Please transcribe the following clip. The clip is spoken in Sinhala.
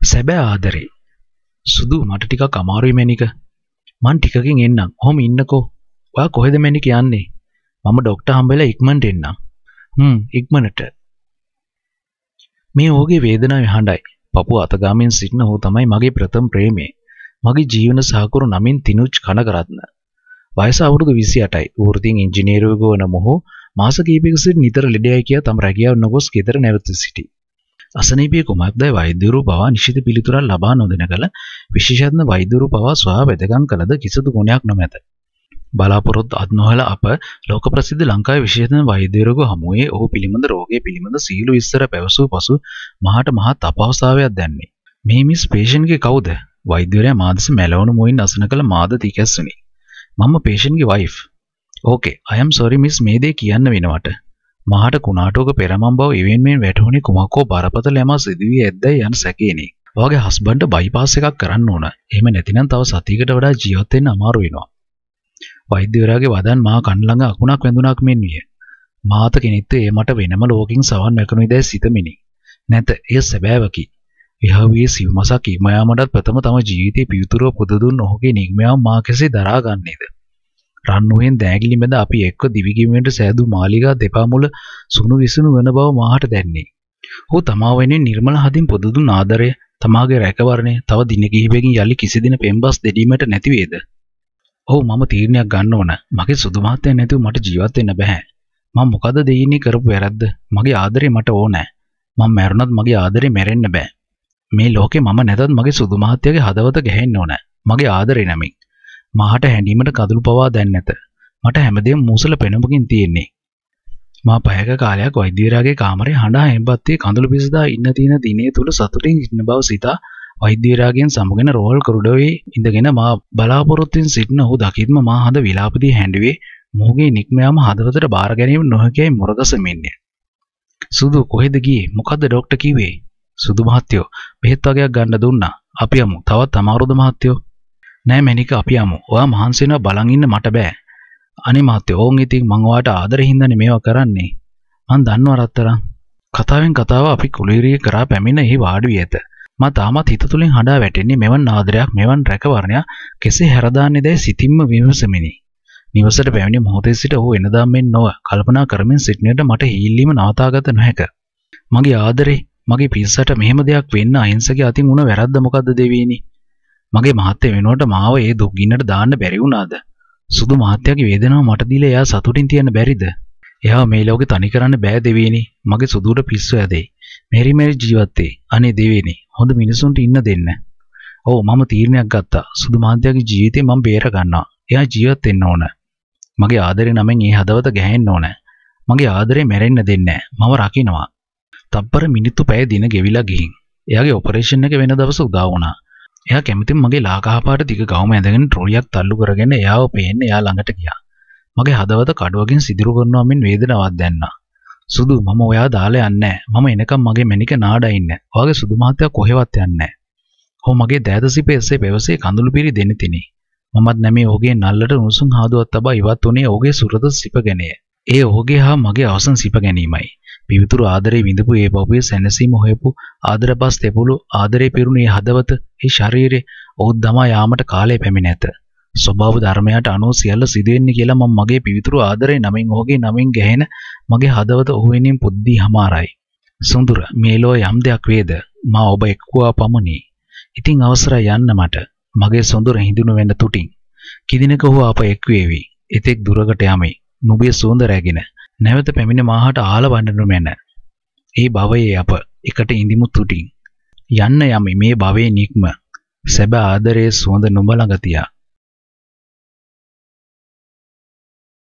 සැබෑ ආදරේ. සුදු මට ටිකක් අමාරුයි මැනික. මං ටිකකින් එන්නම්. ඔහොම ඉන්නකෝ. ඔයා කොහෙද මැනික යන්නේ? මම ඩොක්ටර් හම්බෙලා ඉක්මනට එන්නම්. හ්ම් ඉක්මනට. මේ ඔහුගේ වේදනාව හඬයි. පපුව අතගාමින් සිටින ඔහු තමයි මගේ ප්‍රථම ප්‍රේමය. මගේ ජීවන සහකරු නමින් තිනුච් කනකරත්න. වයස අවුරුදු 28යි. වෘත්තියෙන් ඉංජිනේරුවෙකු වන මොහු මාස කිහිපයක සිට නිතර ලෙඩයයි කියා තම රැකියාව නොගොස් ගෙදර නැවත සිටි. අසනීපිය කුමක්දයි වෛද්‍යවරු පවා නිශ්චිත පිළිතුරක් ලබා නොදෙන කල විශේෂඥ වෛද්‍යවරු පවා සොයා වැදගත් කළද කිසිදු ගුණයක් නොමැත. බලාපොරොත්තු අත් නොහල අප ලෝක ප්‍රසිද්ධ ලංකාවේ විශේෂඥ වෛද්‍යවරයෙකු හමුවේ ඔහු පිළිබඳ රෝගය පිළිබඳ සියලු විස්තර පැවසූ පසු මහට මහත් අපහසුතාවයක් දැන්නේ. මේ මිස් පේෂන්ගේ කවුද? වෛද්‍යවරයා මා දෙස මැලවුණු මුවින් අසන කළ මාද තිකැස්සුනි. මම පේෂන්ගේ wife. Okay, I am sorry miss මේ දේ කියන්න වෙනවට. මහට කුණාටුවක පෙරමම් බව ඉවෙන්මෙන් වැටහුණේ කුමක්කෝ බරපතල යමක් සිදුවී ඇද්දයි යන සැකේනි. ඔයාගේ හස්බන්ඩ් බයිපාස් එකක් කරන්න ඕන. එහෙම නැතිනම් තව සතියකට වඩා ජීවත් වෙන්න අමාරු වෙනවා. වෛද්‍යවරයාගේ වදන් මා කන් ළඟ අකුණක් වැඳුණක් මෙන් විය. මාත කෙනෙක්ට ඒ මට වෙනම ලෝකින් සවන් නැකණු ඉදැයි සිතමිනි. නැත, එය සැබෑවකි. විහාවියේ සිව්මසක් ඉමයාමටත් ප්‍රථම තම ජීවිතයේ පියුතුරුව පුද දුන් ඔහුගේ නිග්මයාව මා කෙසේ දරා ගන්නේද? රන්නුවෙන් දෑගිලි මැද අපි එක්ව දිවිගිමෙන්ට සෑදූ මාලිගා දෙපා මුල සුණු විසුණු වන බව මාහට දැන්නේ. ඔහු තමා වෙනුවෙන් නිර්මල හදින් පුද දුන් ආදරය, තමාගේ රැකවරණය තව දින කිහිපයකින් යලි කිසි දින පෙම්බස් දෙඩීමට නැති වේද? ඔව් මම තීරණයක් ගන්න ඕන. මගේ සුදු මහත්තයා නැතුව මට ජීවත් වෙන්න බෑ. මම මොකද දෙයිනේ කරපු වැරද්ද? මගේ ආදරේ මට ඕනෑ. මම මැරුණත් මගේ ආදරේ මැරෙන්න බෑ. මේ ලෝකේ මම නැතත් මගේ සුදු මහත්තයාගේ හදවත ගැහෙන්න ඕන. මගේ ආදරේ නැමින්. මාහට හැඬීමට කඳුළු පවා දැන් නැත. මට හැමදේම මූසල පෙනුමකින් තියෙන්නේ. මා පැයක කාලයක් වෛද්‍යවරයාගේ කාමරේ හඬා හෙම්බත්තේ කඳුළු පිසදා ඉන්න තියෙන දිනේ තුල සතුටින් ඉන්න බව සිතා වෛද්‍යවරයාගෙන් සමුගෙන රෝල් කරුඩවේ ඉඳගෙන මා බලාපොරොත්තුෙන් සිටින ඔහු දකිත්ම මා හද විලාපදී හැඬුවේ මොහුගේ නික්මයාම හදවතට බාර ගැනීම නොහැකියි මුරගසමින්නේ. සුදු කොහෙද ගියේ? මොකද්ද ડોක්ටර් කිව්වේ? සුදු මහත්තයෝ බෙහෙත් වගේක් ගන්න දුන්නා. අපි යමු. තවත් අමාරුද මහත්තයෝ? නෑ මැනික අපි යමු. ඔයා මහන්සි වෙනවා බලන් ඉන්න මට බෑ. අනේ මහත්තයෝ ඕන් ඉතින් මං ඔයාට ආදරෙ හින්දානේ මේවා කරන්නේ. මං දන්නවා රත්තරන්. කතාවෙන් කතාව අපි කුලීරිය කරා පැමිණ එහි වාඩි වී ඇත. මා තාමත් හිත තුලින් හඬා වැටෙන්නේ මෙවන් ආදරයක් මෙවන් රැකවරණයක් කෙසේ හැරදාන්නේ දැයි සිතින්ම විමසමිනි. නිවසට පැමිණි මොහොතේ සිට ඔහු එනදා මෙන් නොව කල්පනා කරමින් සිටිනට මට හීල්ලීම නවතාගත නොහැක. මගේ ආදරේ මගේ පිස්සට මෙහෙම දෙයක් වෙන්න අහිංසකගේ අතින් වුණ වැරද්ද මොකද්ද දෙවියනි? මගේ මහත්තයා වෙනුවට මාව ඒ දුක් ගින්නට දාන්න බැරි වුණාද? සුදු මහත්තයාගේ වේදනාව මට දීලා එයා සතුටින් තියන්න බැරිද? එයා මේ ලෝකේ තනි කරන්න බෑ දෙවියනි. මගේ සුදුට පිස්සු ඇදෙයි. මෙරි මෙරි ජීවත් වෙයි. අනේ දෙවියනි, හොඳ මිනිසුන්ට ඉන්න දෙන්න. ඔව් මම තීරණයක් ගත්තා. සුදු මහත්තයාගේ ජීවිතේ මම බේර ගන්නවා. එයා ජීවත් වෙන්න ඕන. මගේ ආදරේ නමෙන් ඒ හදවත ගැහෙන්න ඕන. මගේ ආදරේ මැරෙන්න දෙන්නේ නැහැ. මම රකින්නවා. තප්පර මිනිත්තු පැය දින ගෙවිලා ගිහින්. එයාගේ ඔපරේෂන් එක වෙන දවස උදා වුණා. එයා කැමතින් මගේ ලාකහපාට දිග ගවම ඇඳගෙන ට්‍රොලියක් තල්ලු කරගෙන එයාව පේන්න එයා ළඟට ගියා. මගේ හදවත කඩුවකින් සිදුරු කරනවා මෙන් වේදනාවක් දැන්නා. සුදු මම ඔයා දාලා යන්නේ මම එනකම් මගේ මැනික නාඩා ඉන්න. ඔයාගේ සුදු මහත්තයා කොහෙවත් යන්නේ නැහැ. ඔහු මගේ දෑත සිපේ එසේ පැවසේ කඳුළු පිරි දෙන්න තිනේ. මමත් නැමේ ඔහුගේ නල්ලට උණුසුම් හාදුවක් තබා ඉවත් උනේ ඔහුගේ සුරද සිපගෙනය. ඒ ඔහුගේ හා මගේ අවසන් සිප ගැනීමයි. පිවිතුරු ආදරේ විඳපු ඒ පපුවේ සැනසීම හොයපු ආදරපස් තෙපුළු ආදරේ පිරුණු ඒ හදවත ඒ ශරීරේ ඔහු දමා යාමට කාලය පැමිණ ඇත. ස්වභාව ධර්මයට අනුව සියල්ල සිදුවෙන්නේ කියලා මම මගේ පිවිතුරු ආදරේ නමින් ඔහුගේ නමින් ගැහෙන මගේ හදවත ඔහු වෙනින් පුද්දී හමාරයි. සුඳුර මේලෝ යම් දෙයක් වේද මා ඔබ එක්කුවා පමණි. ඉතින් අවසරයි යන්න මට මගේ සොඳුර හිඳුණු වෙන්න තුටින්. කිදිනක ඔහු අප එක්වේවි. එතෙක් දුරකට යමි. නුඹේ සුවඳ රැගෙන නැවත පැමිණ මාහට ආල වඩනු මැන. ඒ භවයේ අප එකට ඉඳිමු තුටින්. යන්න යමි මේ භවයේ නික්ම. සැබ ආදරයේ සුවඳ නුඹ ළඟ තියා.